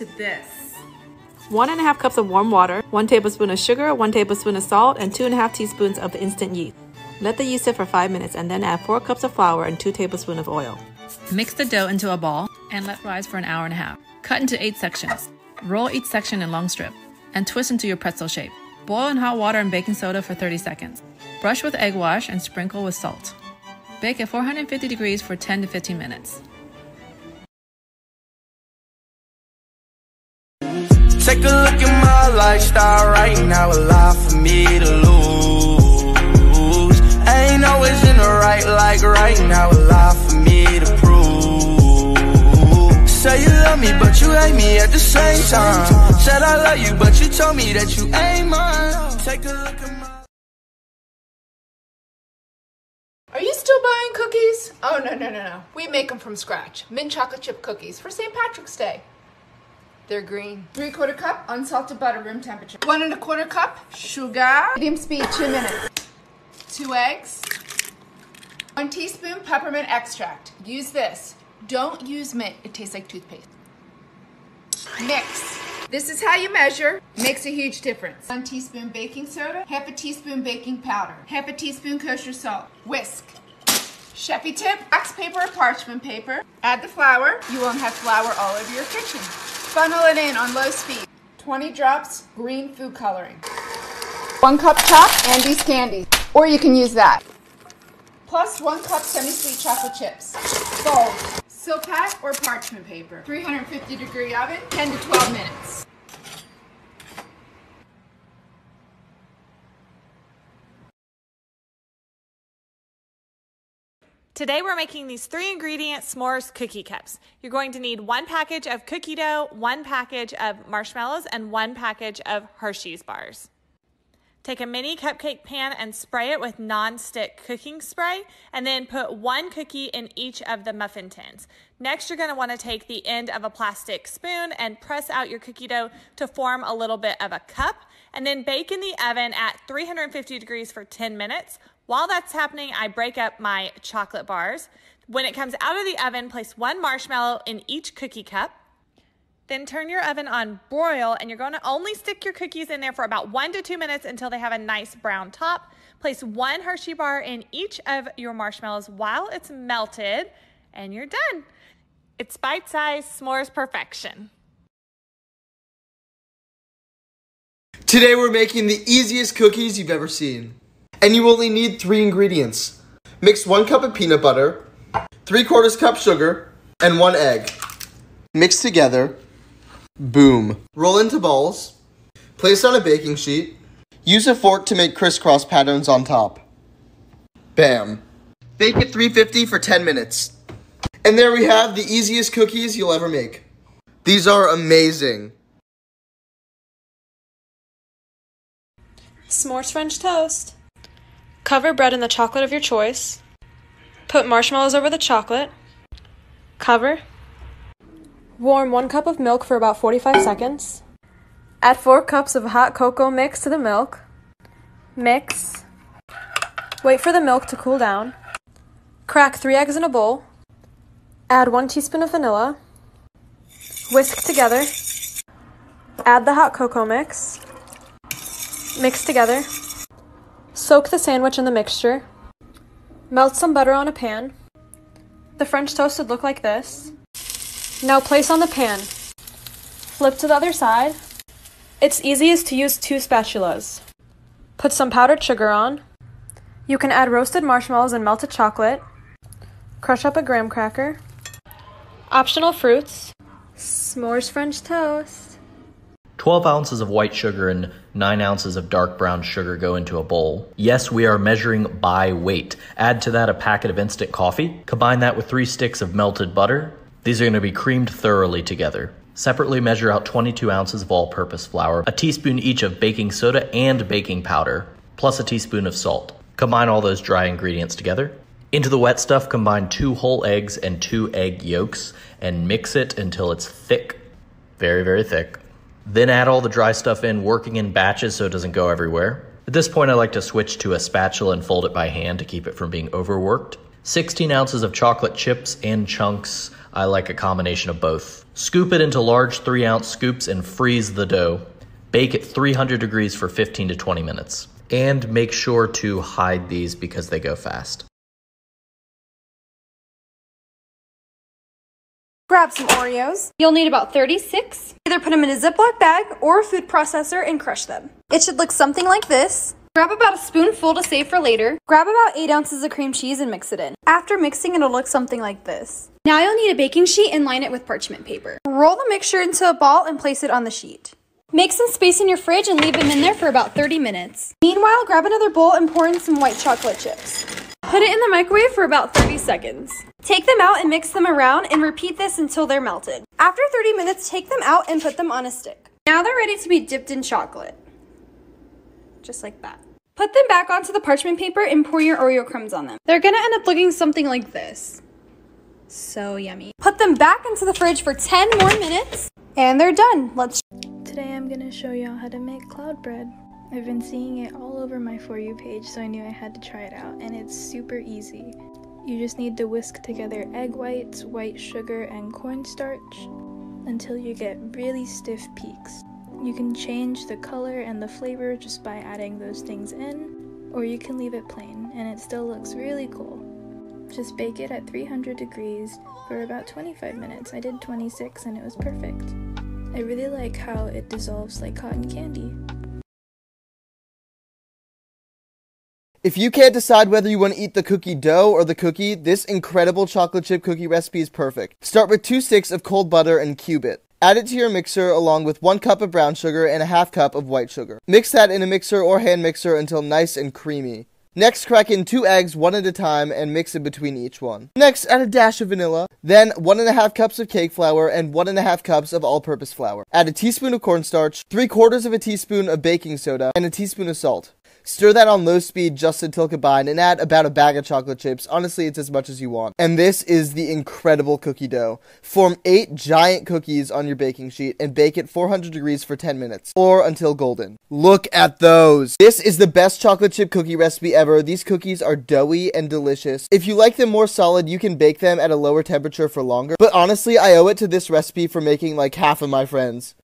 to this. One and a half cups of warm water, one tablespoon of sugar, one tablespoon of salt, and two and a half teaspoons of the instant yeast. Let the yeast sit for five minutes and then add four cups of flour and two tablespoons of oil. Mix the dough into a ball and let rise for an hour and a half. Cut into eight sections. Roll each section in long strip and twist into your pretzel shape. Boil in hot water and baking soda for 30 seconds. Brush with egg wash and sprinkle with salt. Bake at 450 degrees for 10 to 15 minutes. Take a look at my lifestyle right now, a lot for me to lose. Ain't always in the right, like right now, a lot for me to prove. Say you love me, but you hate me at the same time. Said I love you, but you told me that you ain't mine. Take a look at my. Are you still buying cookies? Oh, no, no, no, no. We make them from scratch. Mint chocolate chip cookies for St. Patrick's Day. They're green. Three quarter cup unsalted butter, room temperature. One and a quarter cup sugar. Medium speed, two minutes. Two eggs. One teaspoon peppermint extract. Use this. Don't use mint. It tastes like toothpaste. Mix. This is how you measure. Makes a huge difference. One teaspoon baking soda, half a teaspoon baking powder, half a teaspoon kosher salt. Whisk. Sheppy tip, wax paper or parchment paper. Add the flour. You won't have flour all over your kitchen. Funnel it in on low speed. 20 drops green food coloring. One cup chopped Andes candy, or you can use that. Plus one cup semi-sweet chocolate chips. Fold. Silpat or parchment paper. 350 degree oven, 10 to 12 minutes. Today we're making these three ingredient s'mores cookie cups. You're going to need one package of cookie dough, one package of marshmallows, and one package of Hershey's bars. Take a mini cupcake pan and spray it with non-stick cooking spray and then put one cookie in each of the muffin tins. Next, you're gonna wanna take the end of a plastic spoon and press out your cookie dough to form a little bit of a cup and then bake in the oven at 350 degrees for 10 minutes. While that's happening, I break up my chocolate bars. When it comes out of the oven, place one marshmallow in each cookie cup. Then turn your oven on broil and you're going to only stick your cookies in there for about one to two minutes until they have a nice brown top. Place one Hershey bar in each of your marshmallows while it's melted and you're done. It's bite-sized s'mores perfection. Today we're making the easiest cookies you've ever seen. And you only need three ingredients. Mix one cup of peanut butter, three quarters cup sugar, and one egg. Mix together. Boom. Roll into balls. Place on a baking sheet. Use a fork to make crisscross patterns on top. Bam. Bake at 350 for 10 minutes. And there we have the easiest cookies you'll ever make. These are amazing. S'mores French toast. Cover bread in the chocolate of your choice. Put marshmallows over the chocolate. Cover. Warm one cup of milk for about 45 seconds. Add four cups of hot cocoa mix to the milk. Mix. Wait for the milk to cool down. Crack three eggs in a bowl. Add one teaspoon of vanilla. Whisk together. Add the hot cocoa mix. Mix together. Soak the sandwich in the mixture. Melt some butter on a pan. The French toast would look like this. Now place on the pan. Flip to the other side. It's easiest to use two spatulas. Put some powdered sugar on. You can add roasted marshmallows and melted chocolate. Crush up a graham cracker. Optional fruits. S'mores French toast. 12 ounces of white sugar and 9 ounces of dark brown sugar go into a bowl. Yes, we are measuring by weight. Add to that a packet of instant coffee. Combine that with 3 sticks of melted butter. These are going to be creamed thoroughly together. Separately measure out 22 ounces of all purpose flour, a teaspoon each of baking soda and baking powder, plus a teaspoon of salt. Combine all those dry ingredients together. Into the wet stuff, combine two whole eggs and two egg yolks and mix it until it's thick. Very, very thick. Then add all the dry stuff in, working in batches so it doesn't go everywhere. At this point, I like to switch to a spatula and fold it by hand to keep it from being overworked. 16 ounces of chocolate chips and chunks. I like a combination of both. Scoop it into large 3 ounce scoops and freeze the dough. Bake at 300 degrees for 15 to 20 minutes. And make sure to hide these because they go fast. Grab some Oreos. You'll need about 36. Either put them in a Ziploc bag or a food processor and crush them. It should look something like this. Grab about a spoonful to save for later. Grab about 8 ounces of cream cheese and mix it in. After mixing, it'll look something like this. Now you'll need a baking sheet and line it with parchment paper. Roll the mixture into a ball and place it on the sheet. Make some space in your fridge and leave them in there for about 30 minutes. Meanwhile, grab another bowl and pour in some white chocolate chips. Put it in the microwave for about 30 seconds. Take them out and mix them around and repeat this until they're melted. After 30 minutes, take them out and put them on a stick. Now they're ready to be dipped in chocolate. Just like that. Put them back onto the parchment paper and pour your Oreo crumbs on them. They're gonna end up looking something like this. So yummy. Put them back into the fridge for 10 more minutes and they're done. Let's Today I'm to show y'all how to make cloud bread. I've been seeing it all over my For You page, so I knew I had to try it out, and it's super easy. You just need to whisk together egg whites, white sugar, and cornstarch until you get really stiff peaks. You can change the color and the flavor just by adding those things in, or you can leave it plain, and it still looks really cool. Just bake it at 300 degrees for about 25 minutes. I did 26 and it was perfect. I really like how it dissolves like cotton candy. If you can't decide whether you want to eat the cookie dough or the cookie, this incredible chocolate chip cookie recipe is perfect. Start with two sticks of cold butter and cube it. Add it to your mixer along with one cup of brown sugar and a half cup of white sugar. Mix that in a mixer or hand mixer until nice and creamy. Next, crack in two eggs one at a time and mix in between each one. Next, add a dash of vanilla. Then, one and a half cups of cake flour and one and a half cups of all purpose flour. Add a teaspoon of cornstarch, three quarters of a teaspoon of baking soda, and a teaspoon of salt. Stir that on low speed just until combined and add about a bag of chocolate chips. Honestly, it's as much as you want. And this is the incredible cookie dough. Form eight giant cookies on your baking sheet and bake at 400 degrees for 10 minutes or until golden. Look at those. This is the best chocolate chip cookie recipe ever. These cookies are doughy and delicious. If you like them more solid, you can bake them at a lower temperature for longer. But honestly, I owe it to this recipe for making like half of my friends.